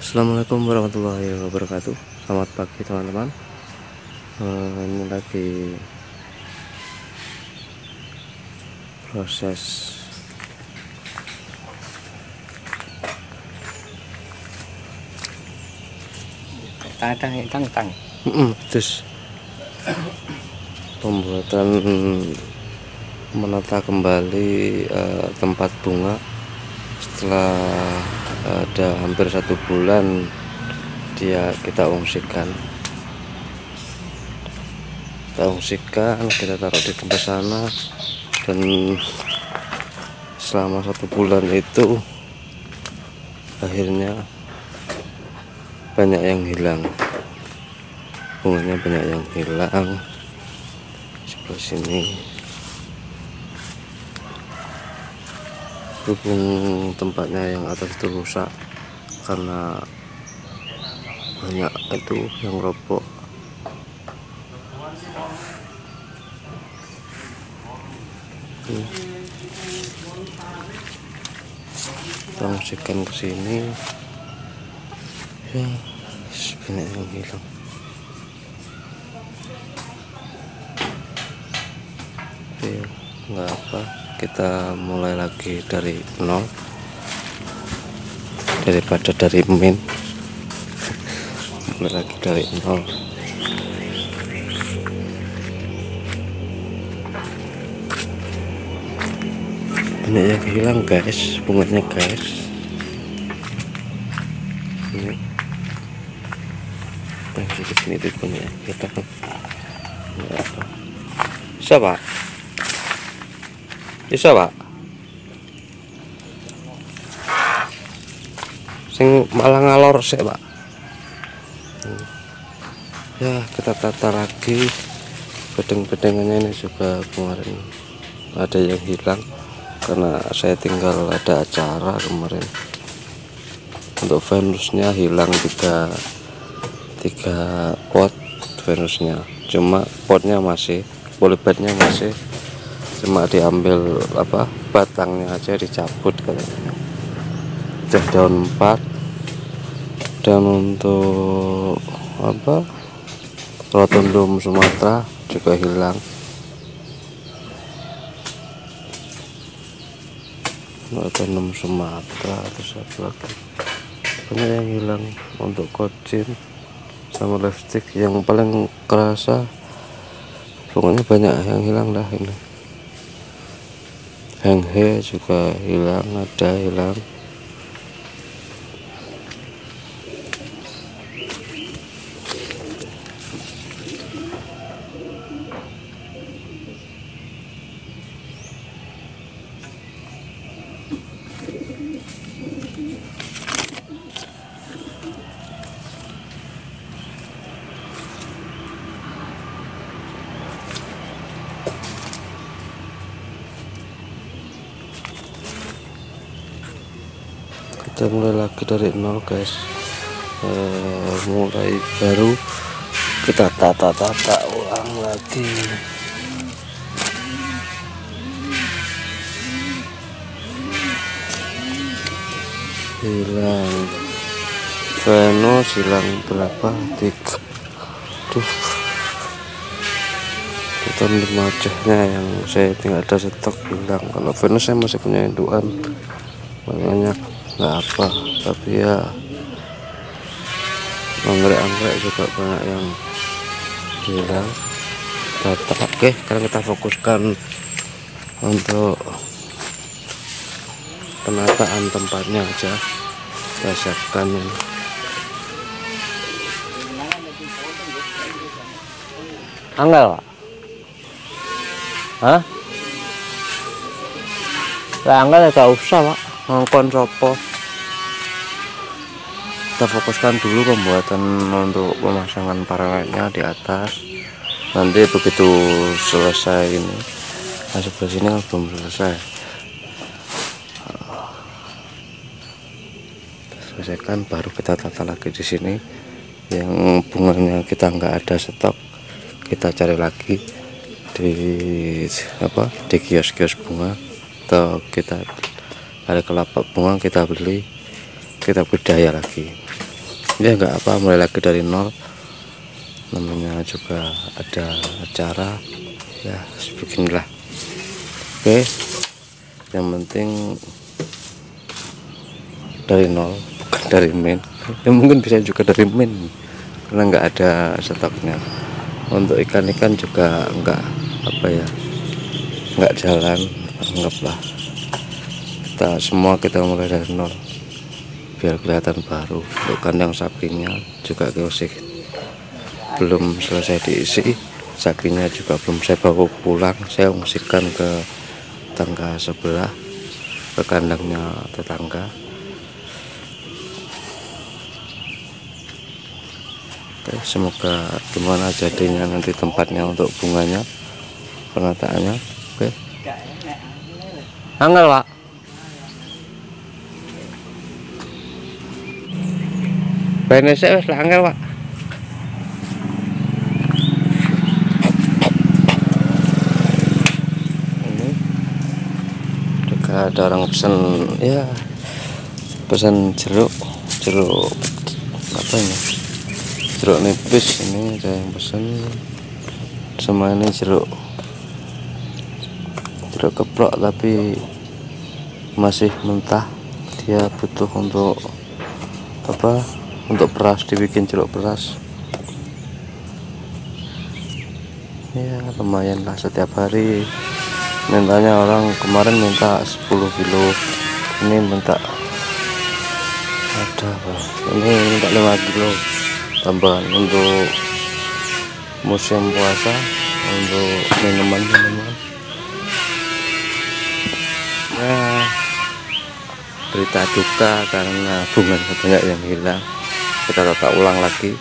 Assalamualaikum warahmatullahi wabarakatuh. Selamat pagi teman-teman. Eh, Ini lagi Proses tang tang tang Terus Pembuatan Menata kembali eh, Tempat bunga Setelah ada hampir satu bulan Dia kita ungsikan. Kita ungsikan kita taruh di tempat sana. Dan selama satu bulan itu akhirnya banyak yang hilang. Bunganya banyak yang hilang. Sebelah sini hubung tempatnya yang atas itu rusak karena banyak itu yang Tuh. kita musikan ke sini. Ya banyak yang hilang. Ya nggak apa kita mulai lagi dari nol. Daripada dari min. Mulai lagi dari nol. Banyak yang hilang guys. Bunganya guys. Ini. Yang di sini itu banyak yang hilang Nggak apa bisa pak? Sing malah ngalor sih pak. Ya kita tata lagi. Bedeng-bedengannya ini juga kemarin ada yang hilang karena saya tinggal ada acara kemarin. Untuk venusnya hilang tiga tiga pot venusnya. Cuma potnya masih polybagnya masih cuma diambil apa batangnya aja dicabut katanya. Udah daun 4 dan untuk apa rotundum Sumatera juga hilang. Rotundum Sumatera terus apa lagi. Banyak yang hilang untuk kocin sama lipstick. Yang paling kerasa pokoknya banyak yang hilang dah ini henghe juga hilang ada hilang kita mulai lagi dari nol guys. Eh, mulai baru kita tata-tata ulang lagi. Hilang. Venus hilang berapa? Tiga. Tuh kita lemajahnya yang saya tinggal ada stok hilang. Kalau Venus saya masih punya induan. Banyak nggak apa tapi ya anggrek-anggrek juga banyak yang hilang. Tata oke sekarang kita fokuskan untuk penataan tempatnya aja. Kita siapkan anggal hah? Anggal ya gak usah pak. Ngongkon sopo kita fokuskan dulu pembuatan untuk pemasangan paralelnya di atas. Nanti begitu selesai ini nah sebelah sini belum selesai. Selesaikan baru kita tata lagi di sini. Yang bunganya kita nggak ada stok kita cari lagi di apa di kios-kios bunga. Atau kita ada kelapa bunga kita beli kita budaya lagi ya nggak apa mulai lagi dari nol. Namanya juga ada acara. Ya beginilah. Oke yang penting dari nol bukan dari main. Ya mungkin bisa juga dari main karena nggak ada stoknya untuk ikan-ikan juga nggak apa ya nggak jalan anggaplah. Kita semua kita mulai dari nol biar kelihatan baru. Untuk kandang sapinya juga keosik belum selesai diisi sapinya juga belum saya bawa pulang. Saya ungsikan ke tangga sebelah ke kandangnya tetangga. Oke, semoga gimana jadinya nanti tempatnya untuk bunganya penataannya. Oke. Angel pak PNS wis angel pak. Ini. Juga ada orang pesan ya pesan jeruk jeruk apa ini? Jeruk nipis ini ada yang pesan sama ini jeruk jeruk keprok tapi masih mentah. Dia butuh untuk apa untuk beras dibikin jeruk beras. Ya lumayan lah setiap hari. Mintanya orang kemarin minta 10 kilo. Ini minta ada apa? Ini minta 5 kilo tambahan untuk musim puasa untuk minuman minuman ya berita duka karena bunga banyak yang hilang kita tata ulang lagi.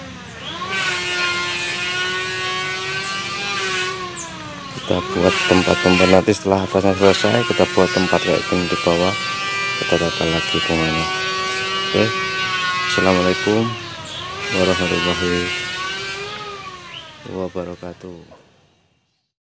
Kita buat tempat-tempat nanti setelah atasnya selesai kita buat tempat kayak gini di bawah. Kita tata lagi bunganya. Oke. Assalamualaikum warahmatullahi wabarakatuh